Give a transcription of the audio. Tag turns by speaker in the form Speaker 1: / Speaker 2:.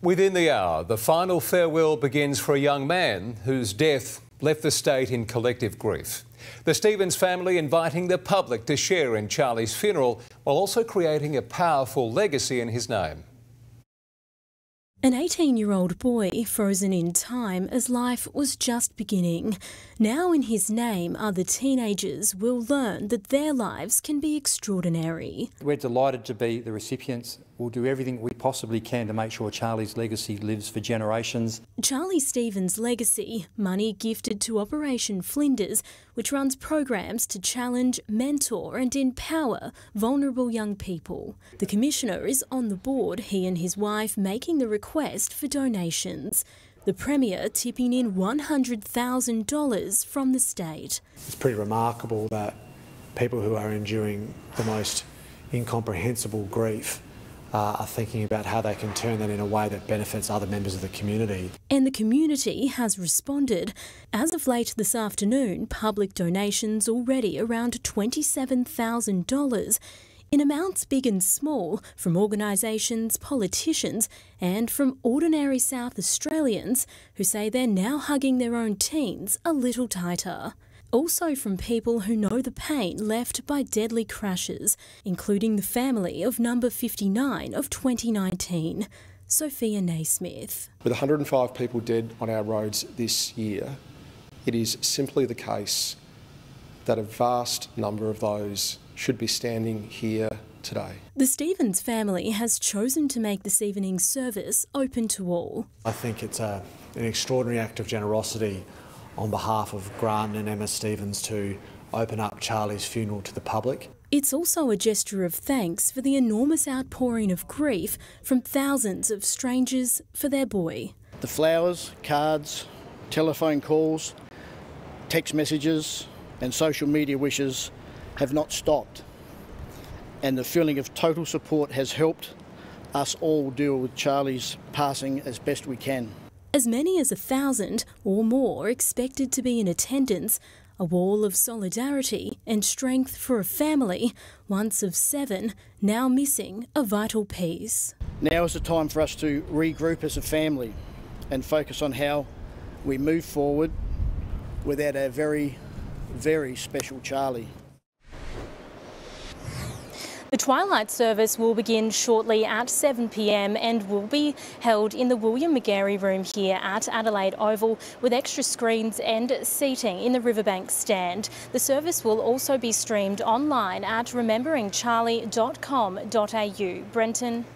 Speaker 1: Within the hour, the final farewell begins for a young man whose death left the state in collective grief. The Stevens family inviting the public to share in Charlie's funeral while also creating a powerful legacy in his name.
Speaker 2: An 18 year old boy frozen in time as life was just beginning. Now, in his name, other teenagers will learn that their lives can be extraordinary.
Speaker 3: We're delighted to be the recipients. We'll do everything we possibly can to make sure Charlie's legacy lives for generations.
Speaker 2: Charlie Stevens' legacy money gifted to Operation Flinders, which runs programs to challenge, mentor, and empower vulnerable young people. The Commissioner is on the board, he and his wife making the request for donations. The Premier tipping in $100,000 from the state.
Speaker 4: It's pretty remarkable that people who are enduring the most incomprehensible grief uh, are thinking about how they can turn that in a way that benefits other members of the community.
Speaker 2: And the community has responded. As of late this afternoon, public donations already around $27,000 in amounts big and small from organisations, politicians, and from ordinary South Australians who say they're now hugging their own teens a little tighter. Also from people who know the pain left by deadly crashes, including the family of number 59 of 2019, Sophia Naismith.
Speaker 5: With 105 people dead on our roads this year, it is simply the case that a vast number of those should be standing here today.
Speaker 2: The Stevens family has chosen to make this evening's service open to all.
Speaker 4: I think it's a, an extraordinary act of generosity on behalf of Grant and Emma Stevens to open up Charlie's funeral to the public.
Speaker 2: It's also a gesture of thanks for the enormous outpouring of grief from thousands of strangers for their boy.
Speaker 6: The flowers, cards, telephone calls, text messages, and social media wishes have not stopped. And the feeling of total support has helped us all deal with Charlie's passing as best we can.
Speaker 2: As many as a thousand or more expected to be in attendance, a wall of solidarity and strength for a family, once of seven, now missing a vital piece.
Speaker 6: Now is the time for us to regroup as a family and focus on how we move forward without our very, very special Charlie.
Speaker 2: The twilight service will begin shortly at 7pm and will be held in the William Magarey room here at Adelaide Oval with extra screens and seating in the Riverbank stand. The service will also be streamed online at rememberingcharlie.com.au. Brenton.